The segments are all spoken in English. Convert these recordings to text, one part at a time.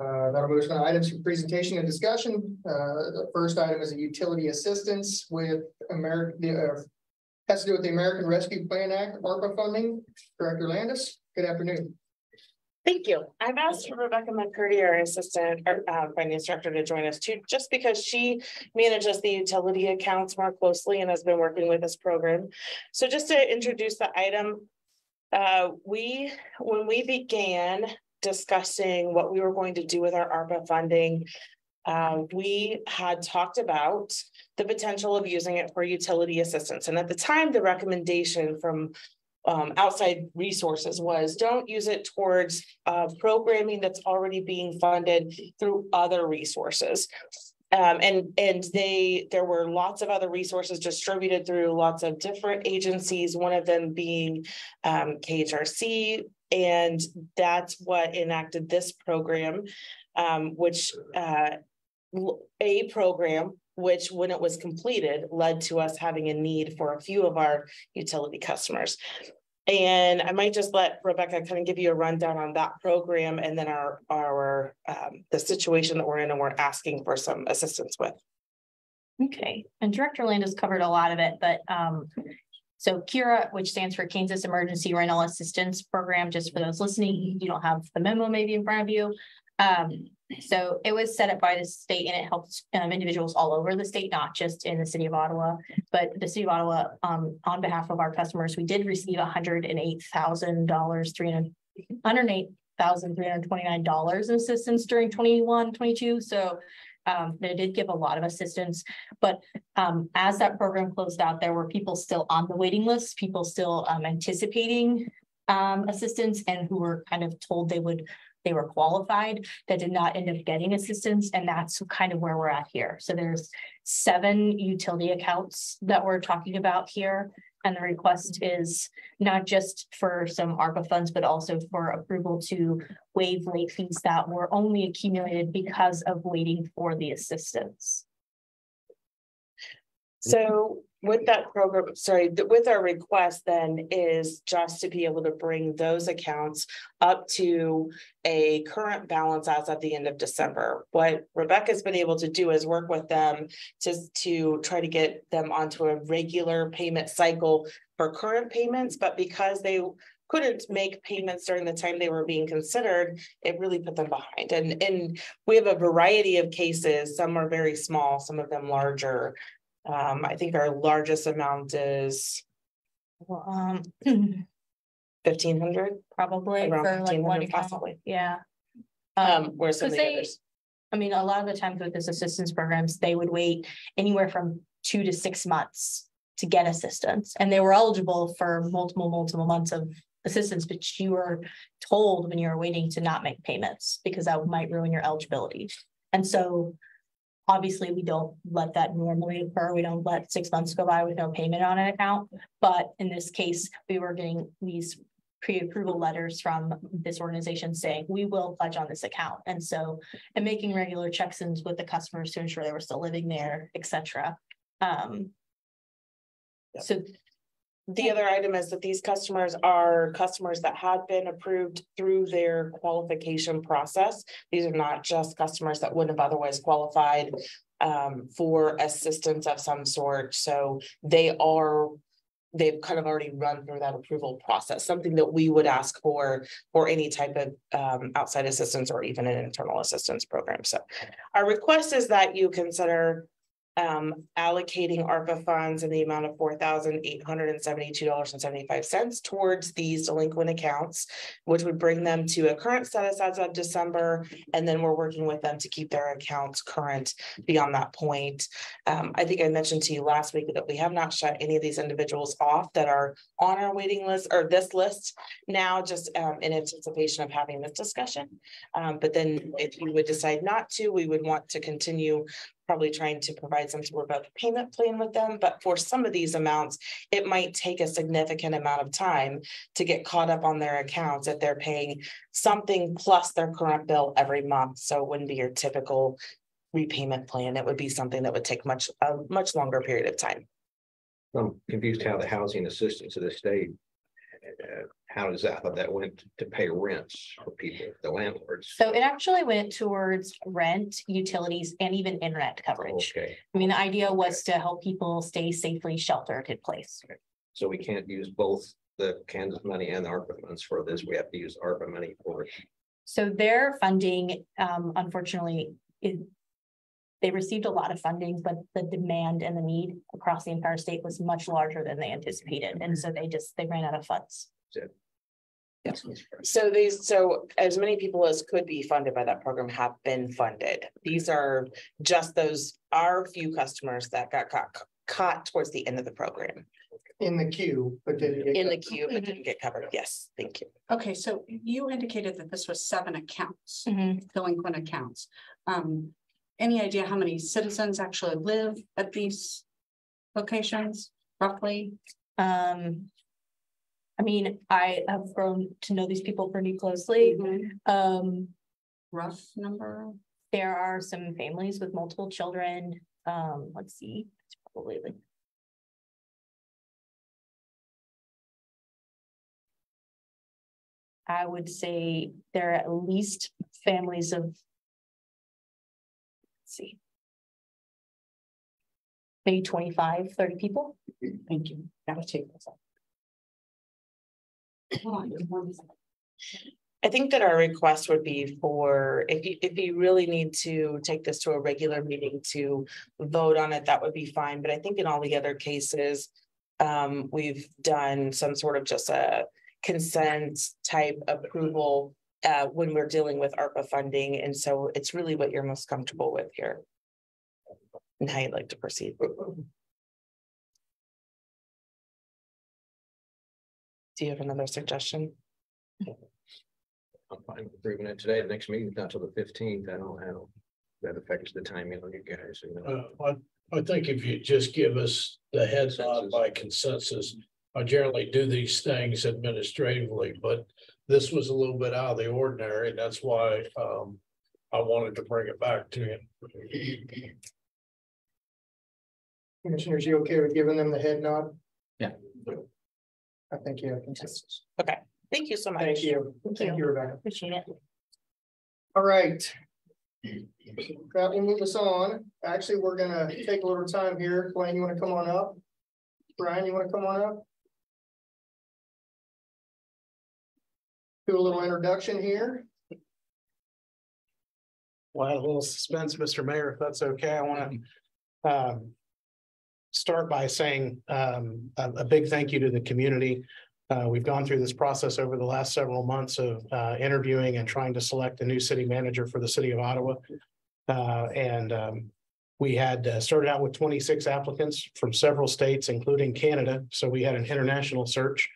Uh, that motion on items for presentation and discussion. Uh, the first item is a utility assistance with American, uh, has to do with the American Rescue Plan Act, ARPA funding. Director Landis, good afternoon. Thank you. I've asked Rebecca McCurdy, our assistant our, uh, finance director, to join us too, just because she manages the utility accounts more closely and has been working with this program. So just to introduce the item, uh, we when we began discussing what we were going to do with our ARPA funding, uh, we had talked about the potential of using it for utility assistance. And at the time, the recommendation from um, outside resources was don't use it towards uh, programming that's already being funded through other resources. Um, and and they there were lots of other resources distributed through lots of different agencies. One of them being um, KHRC, and that's what enacted this program, um, which uh, a program which when it was completed led to us having a need for a few of our utility customers. And I might just let Rebecca kind of give you a rundown on that program and then our our um, the situation that we're in and we're asking for some assistance with. Okay, and Director Landis covered a lot of it, but um, so KERA, which stands for Kansas Emergency Rental Assistance Program, just for those listening, you don't have the memo maybe in front of you. Um, so it was set up by the state and it helps um, individuals all over the state, not just in the city of Ottawa, but the city of Ottawa, um, on behalf of our customers, we did receive $108,000, 300, $108,329 in assistance during 21, 22. So um, they did give a lot of assistance, but um, as that program closed out, there were people still on the waiting list, people still um, anticipating um, assistance and who were kind of told they would they were qualified that did not end up getting assistance and that's kind of where we're at here so there's seven utility accounts that we're talking about here and the request is not just for some ARPA funds, but also for approval to waive late fees that were only accumulated because of waiting for the assistance. So with that program, sorry, with our request then is just to be able to bring those accounts up to a current balance as of the end of December. What Rebecca's been able to do is work with them to, to try to get them onto a regular payment cycle for current payments, but because they couldn't make payments during the time they were being considered, it really put them behind. And, and we have a variety of cases. Some are very small, some of them larger. Um, I think our largest amount is um fifteen hundred, probably around for like fifteen one hundred account. possibly. Yeah. Um, where some of the they- others, I mean, a lot of the times with this assistance programs, they would wait anywhere from two to six months to get assistance. And they were eligible for multiple, multiple months of assistance, but you were told when you were waiting to not make payments because that might ruin your eligibility. And so obviously we don't let that normally occur. We don't let six months go by with no payment on an account. But in this case, we were getting these pre-approval letters from this organization saying we will pledge on this account. And so, and making regular check-ins with the customers to ensure they were still living there, etc cetera. Um, so the other item is that these customers are customers that had been approved through their qualification process. These are not just customers that wouldn't have otherwise qualified um, for assistance of some sort. So they are they've kind of already run through that approval process, something that we would ask for for any type of um, outside assistance or even an internal assistance program. So our request is that you consider um, allocating ARPA funds in the amount of four thousand eight hundred and seventy-two dollars and seventy-five cents towards these delinquent accounts, which would bring them to a current status as of December, and then we're working with them to keep their accounts current beyond that point. Um, I think I mentioned to you last week that we have not shut any of these individuals off that are on our waiting list or this list now, just um, in anticipation of having this discussion. Um, but then if you would decide not to, we would want to continue probably trying to provide some sort of payment plan with them. But for some of these amounts, it might take a significant amount of time to get caught up on their accounts if they're paying something plus their current bill every month. So it wouldn't be your typical repayment plan. It would be something that would take much, a much longer period of time. I'm confused how the housing assistance of the state uh, how does that, how that went to pay rents for people, the landlords? So it actually went towards rent, utilities, and even internet coverage. Okay, I mean, the idea was to help people stay safely sheltered in place. so we can't use both the Kansas money and the ARPA funds for this. We have to use ARPA money for it. So their funding, um, unfortunately, it. They received a lot of funding, but the demand and the need across the entire state was much larger than they anticipated, and so they just, they ran out of funds. So these, so as many people as could be funded by that program have been funded. These are just those, our few customers that got caught, caught towards the end of the program. In the queue, but didn't get. In the queue, but didn't get covered. Yes, thank you. Okay, so you indicated that this was seven accounts, Mhm. delinquent accounts. Um, any idea how many citizens actually live at these locations roughly? Um. I mean, I have grown to know these people pretty closely. Um, Rough number? there are some families with multiple children. Um, let's see, it's probably like. I would say there are at least families of. Let's see. Maybe 25, 30 people. Thank you. Gotta take this off. Hold on, one second. I think that our request would be for, if you, if you really need to take this to a regular meeting to vote on it, that would be fine, but I think in all the other cases. Um, we've done some sort of just a consent type approval. Uh, when we're dealing with ARPA funding, and so it's really what you're most comfortable with here. And how you'd like to proceed. Do you have another suggestion? I'm fine with approving it today. The next meeting's not till the fifteenth. I don't know that affects the timing on you guys. you know. Uh, I, I think if you just give us the heads on by consensus, I generally do these things administratively, but this was a little bit out of the ordinary, and that's why, um, I wanted to bring it back to you. Commissioners, you okay with giving them the head nod? Yeah. I think you have consensus. Okay. Thank you so much. Thank you. Thank you, Rebecca. Appreciate it. All right. That will move us on. Actually, we're gonna take a little time here. Blaine, you wanna come on up? Brian, you wanna come on up? Do a little introduction here. Well, a little suspense, Mr. Mayor, if that's okay, I want to um. Start by saying um a a big thank you to the community. Uh, we've gone through this process over the last several months of uh interviewing and trying to select a new city manager for the city of Ottawa. Uh, and um, we had uh, started out with twenty-six applicants from several states, including Canada, so we had an international search.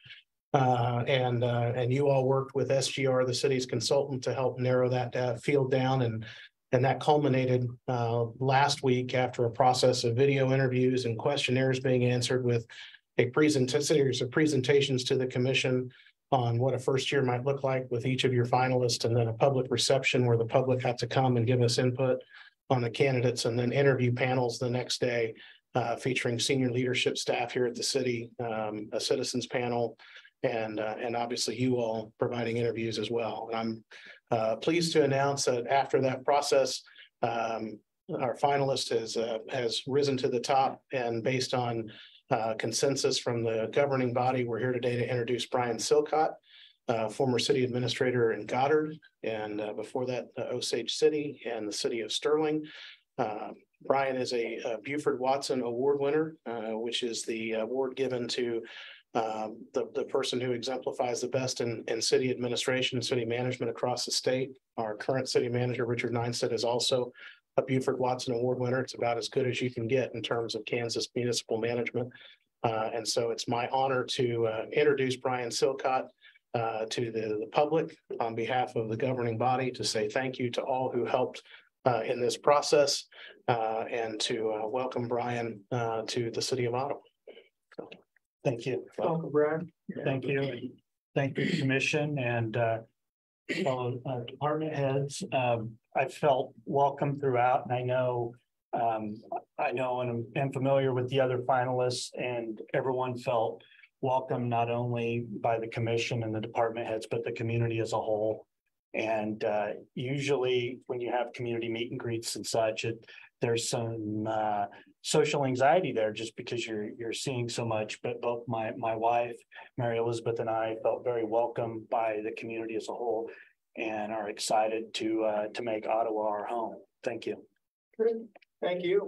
Uh, and uh, and you all worked with SGR, the city's consultant, to help narrow that uh field down and and that culminated uh last week after a process of video interviews and questionnaires being answered with a present series of presentations to the commission on what a first year might look like with each of your finalists and then a public reception where the public had to come and give us input on the candidates and then interview panels the next day uh featuring senior leadership staff here at the city, um, a citizens panel and uh, and obviously you all providing interviews as well. And I'm uh, pleased to announce that after that process, um, our finalist has, uh, has risen to the top and based on uh, consensus from the governing body, we're here today to introduce Brian Silcott, uh, former city administrator in Goddard, and uh, before that, Osage City and the city of Sterling. Brian is a uh, Buford Watson Award winner, which is the award given to um, the, the person who exemplifies the best in, in city administration and city management across the state. Our current city manager, Richard Nienstedt, is also a Buford Watson Award winner. It's about as good as you can get in terms of Kansas municipal management. Uh, and so it's my honor to uh, introduce Brian Silcott uh, to the, the public on behalf of the governing body to say thank you to all who helped uh, in this process uh, and to uh, welcome Brian to the city of Ottawa. Thank you. Welcome, Brian. Thank you. and Thank you, commission and uh. Fellow uh, department heads, um, I felt welcome throughout and I know. Um, I know and I'm- am familiar with the other finalists and everyone felt welcome not only by the commission and the department heads, but the community as a whole. And uh, usually when you have community meet and greets and such, it, there's some uh, social anxiety there just because you're you're seeing so much. But both my my wife, Mary Elizabeth, and I felt very welcome by the community as a whole, and are excited to uh, to make Ottawa our home. Thank you. Thank you.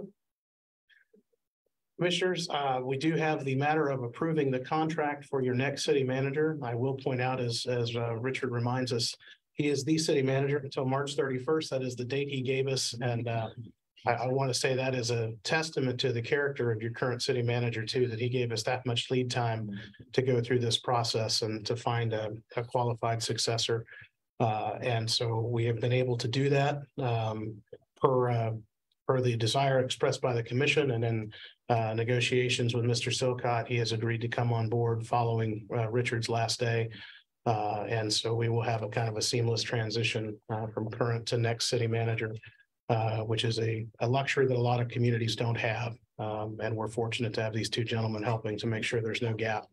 Commissioners, uh, we do have the matter of approving the contract for your next city manager. I will point out, as, as, uh, Richard reminds us, he is the city manager until March thirty-first. That is the date he gave us, and, uh, I, I want to say that is a testament to the character of your current city manager too, that he gave us that much lead time to go through this process and to find a, a qualified successor. Uh, and so we have been able to do that, um, per, uh, per the desire expressed by the commission and in uh, negotiations with Mr. Silcott. He has agreed to come on board following uh, Richard's last day. Uh, and so we will have a kind of a seamless transition uh, from current to next city manager, uh, which is a, a luxury that a lot of communities don't have. Um, and we're fortunate to have these two gentlemen helping to make sure there's no gap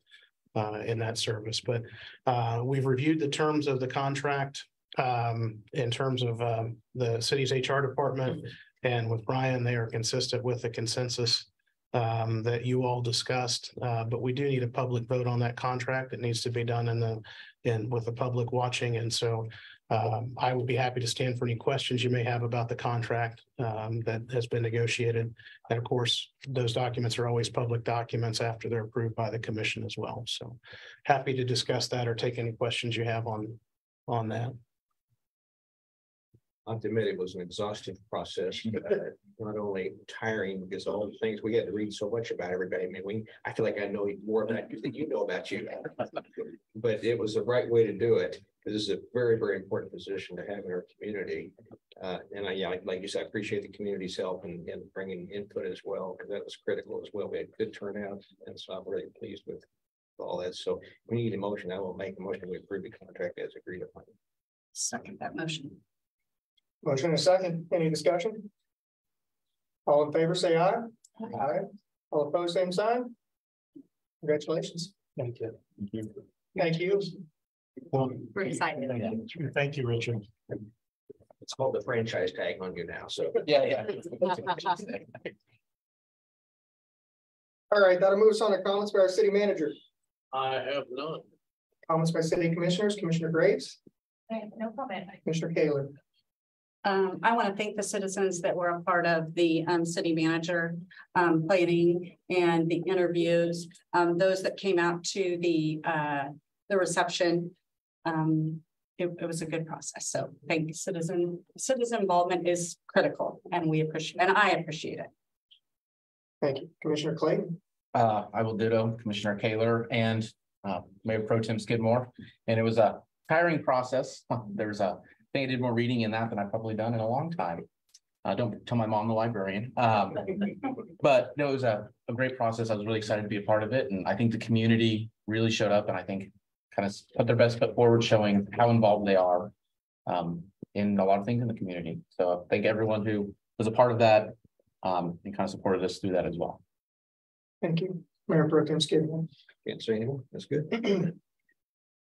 uh, in that service. But uh, we've reviewed the terms of the contract um, in terms of um, the city's HR department. And with Brian, they are consistent with the consensus um, that you all discussed. Uh, but we do need a public vote on that contract. It needs to be done in the, in with the public watching. And so um, I would be happy to stand for any questions you may have about the contract um, that has been negotiated. And of course, those documents are always public documents after they're approved by the commission as well. So happy to discuss that or take any questions you have on, on that. I have to admit, it was an exhaustive process, uh, not only tiring because of all the things we had to read so much about everybody. I mean, we, I feel like I know more about you than you know about you. But it was the right way to do it. This is a very, very important position to have in our community. Uh, and I, yeah, like- like you said, I appreciate the community's help and, and bringing input as well, because that was critical as well. We had good turnout, and so I'm really pleased with all that. So we need a motion. I will make a motion. We approve the contract as agreed upon. Second that motion. Motion and a second. Any discussion? All in favor, say aye. Aye. All opposed, same sign. Congratulations. Thank you. Thank you. Thank We're excited. Thank you. Thank you, Richard. It's called the franchise tag on you now, so. Yeah, yeah. All right, that'll move us on to comments by our city manager. I have none. Comments by city commissioners, Commissioner Graves, I have No comment. Commissioner Caylor. Um, I want to thank the citizens that were a part of the um city manager um planning and the interviews. Um, those that came out to the uh, the reception. Um, it, it was a good process. So thank you, citizen, citizen involvement is critical and we appreciate, and I appreciate it. Thank you. Commissioner Clayton. Uh, I will ditto Commissioner Caylor and, uh, Mayor Pro Tem Skidmore. And it was a tiring process. There's a, I think I did more reading in that than I've probably done in a long time. Uh, don't tell my mom, the librarian. Um, but no, it was a, a great process. I was really excited to be a part of it. And I think the community really showed up and I think kind of put their best foot forward, showing how involved they are um, in a lot of things in the community. So thank everyone who was a part of that um, and kind of supported us through that as well. Thank you. Mayor Pro Tem Skidmore. Can't say anymore. That's good.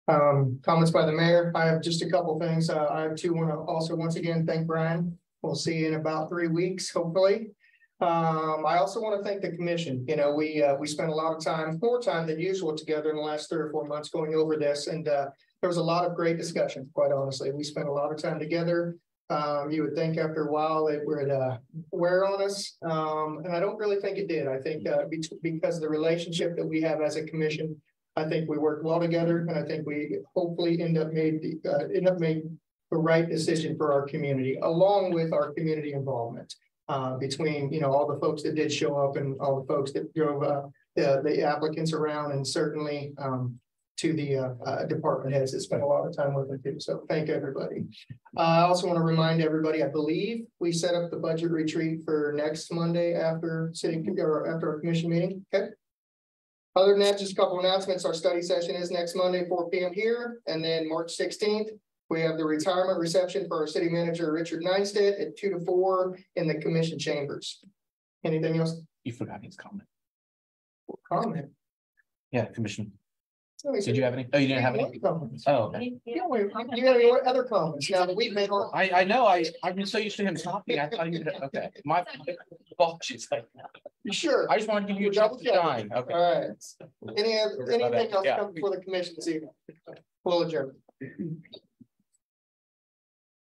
Um, comments by the mayor. I have just a couple things. Uh, I two. Want to also once again thank Brian. We'll see you in about three weeks, hopefully. Um, I also want to thank the commission. You know, we, uh, we spent a lot of time, more time than usual together in the last three or four months going over this and, uh, there was a lot of great discussion, quite honestly. We spent a lot of time together. Um, you would think after a while it would, uh, wear on us. Um, and I don't really think it did. I think, uh, be- because of the relationship that we have as a commission, I think we work well together and I think we hopefully end up made, the uh, end up making the right decision for our community, along with our community involvement. Uh, between, you know, all the folks that did show up and all the folks that drove, uh, the, the applicants around and certainly, um, to the, uh, uh, department heads that spent a lot of time with them too. So thank everybody. Uh, I also want to remind everybody, I believe we set up the budget retreat for next Monday after city or after our commission meeting. Okay. Other than that, just a couple announcements. Our study session is next Monday, four P M here, and then March sixteenth. We have the retirement reception for our city manager, Richard Nienstedt, at two to four in the commission chambers. Anything else? You forgot his comment. Comment? Yeah, Commissioner, Did you have any? Oh, you didn't have any? Comments. Oh, okay. You got any other comments now that we've made? our- I, I know, I, I've been so used to him talking, I thought you, okay, my, oh, she's like, Sure. I just wanted to give you a chance to shine, okay. All right. Any, other- anything else Yeah. come before the commission this evening? Full adjourned.